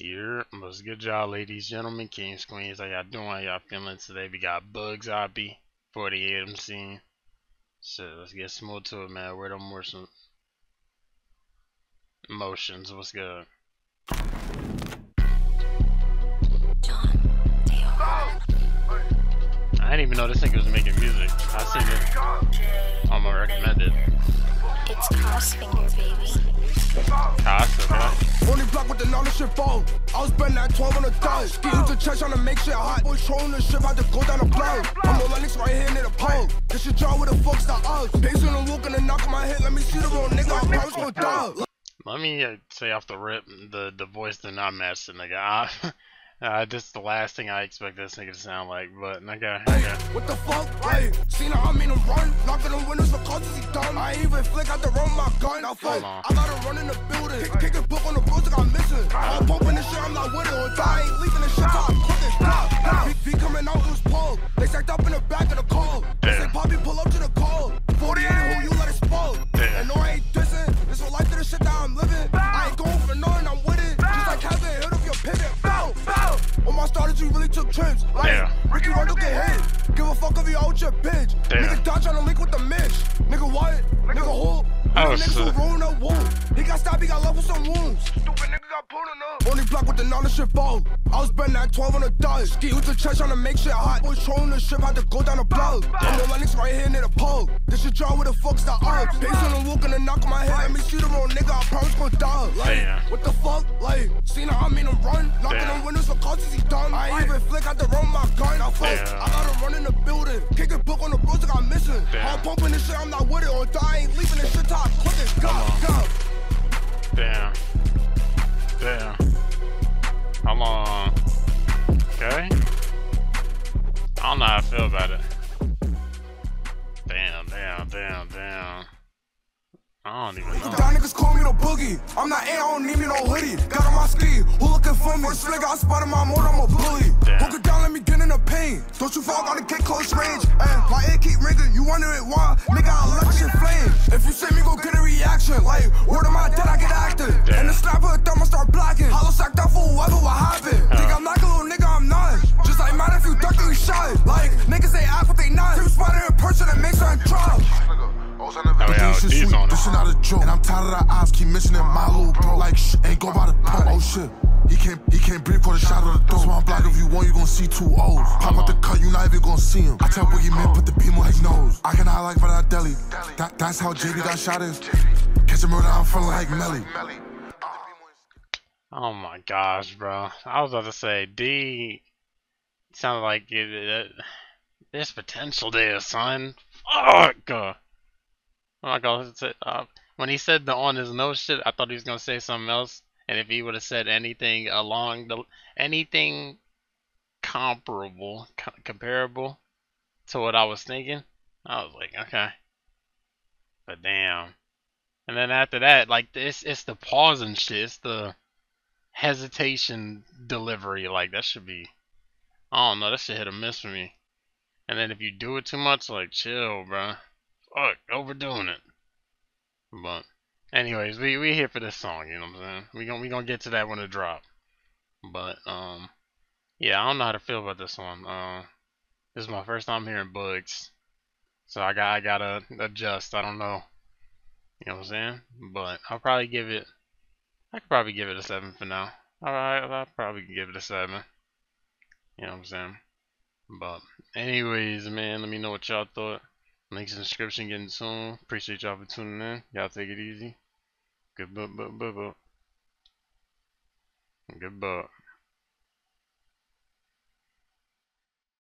Yeah, most good job, ladies, gentlemen, kings, queens. How y'all doing? How y'all feeling today? We got Boogz Oppy, 48'em Scene. So let's get smooth to it, man. Where the motion emotions? What's good? I didn't even know this nigga was making music. I seen it on my recommended. It's cross finger, baby. Only block with the knowledge shit phone. I was spending that 12 on the thug. Ski with the chest trying to make shit hot. Boys trolling the shit, had to go down the blow. I'm on Lenox right here near the pole. This shit draw with the folks that us. Pacing and walking and knocking my head. Let me see the real nigga. I promise gonna die. Let me uh, say off the rip, the the voice did not match the nigga. Uh, this is the last thing I expect this nigga to sound like, but nigga, okay. What the fuck? Hey, seen how I mean him run. Knocking on windows for causes he done. I even flick out the run my gun. Now fuck, I gotta run in the building. Kick, kick a book on the project I'm missing. I'm pumping this shit, I'm not with it. Or die, ain't leaving this shit till I'm cooking. Stop, stop. V, v coming out, it was Paul. They stacked up in the back of the car. They say, Poppy, pull up to the call. 48 who you let it spoil. And no, I ain't dissing. This for life to the shit that I'm living. I ain't going for nothing, took trips. Like, Yeah. Ricky Rondo get hit. Give a fuck if you out your bitch. Damn. Nigga dodge on the link with the Mitch. Nigga what? Nigga who? Oh, Nigga niggas shit. who rolling up. He got stabbed, he got left with some wounds. Stupid nigga got pulled on up. Only block with the knowledge shit phone. I was spending that 12 on the dust. Ski with the chest trying to make shit hot. Boys trolling the ship, had to go down the plug. I'm on draw with the fuck's the up. Pacing and walking and knocking my head. Let me see the real nigga, I promise gonna die. Like, Damn. what the fuck? Like, seen how I mean him run. Knocking Damn. on windows for causes he done. I ain't even flick out the run my gun. Now fuck, Damn. I gotta run in the building. Kick a book on the project I'm missing. Damn. I'm pumping this shit, I'm not with it. Or die, I ain't leaving this shit till I'm clicking. Go, go. Damn. Damn. How long? Okay. I don't know how I feel about it. Damn, damn, damn. I don't even know. Y'all niggas call me the boogie. I'm not in, I don't need me no hoodie. Got on my ski. Who looking for me? First nigga I spotted my motor, I'm a bully. Hook it down, let me get in the pain. Don't you fall, gotta get close range. And my ear keep ringing. You wondering why? Nigga, I let shit flame. If you see me, go get a reaction. It. shit not a joke. And I'm tired of the eyes keep mentioning my little bro. Like shh, ain't go by the pole. Oh shit. He can't, he can't breathe for the shot of the door. So I'm block if you want, you gon' see two O's. Pop out the cut, you not even gon' see him. I tell Boogie Man, put the beam on his nose. I cannot like for that that's how JB got shot is. Catch a murder, I'm feeling like Melly. Oh my gosh, bro. I was about to say, D sounded like it, it, there's potential there, son. Fuck! Gonna say, uh, when he said the on his nose shit, I thought he was gonna say something else. And if he would have said anything along the, anything comparable, co- comparable to what I was thinking, I was like, okay. But damn. And then after that, like this, it's the pause and shit. It's the hesitation delivery. Like that should be. I don't know. That should hit a miss for me. And then if you do it too much, like chill, bro. Fuck, overdoing it. But, anyways, we we here for this song. You know what I'm saying? We gonna we gonna get to that when it drop. But um, yeah, I don't know how to feel about this one. Uh, this is my first time hearing Boogz, so I got I gotta adjust. I don't know. You know what I'm saying? But I'll probably give it. I could probably give it a seven for now. Alright, I'll probably give it a seven. You know what I'm saying? But anyways, man, let me know what y'all thought. Links in the description getting soon. Appreciate y'all for tuning in. Y'all take it easy. Good butt, butt, butt, butt. Good butt.